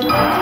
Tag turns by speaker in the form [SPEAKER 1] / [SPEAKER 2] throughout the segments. [SPEAKER 1] Thank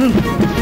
[SPEAKER 2] 嗯。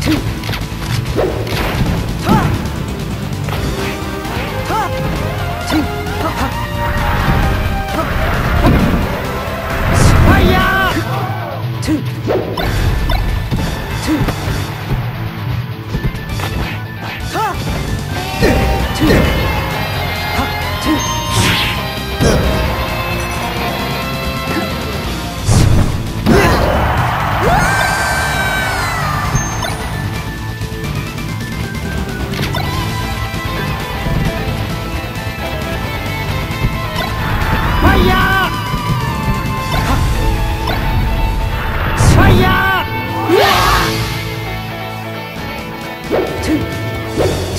[SPEAKER 2] two. Sim.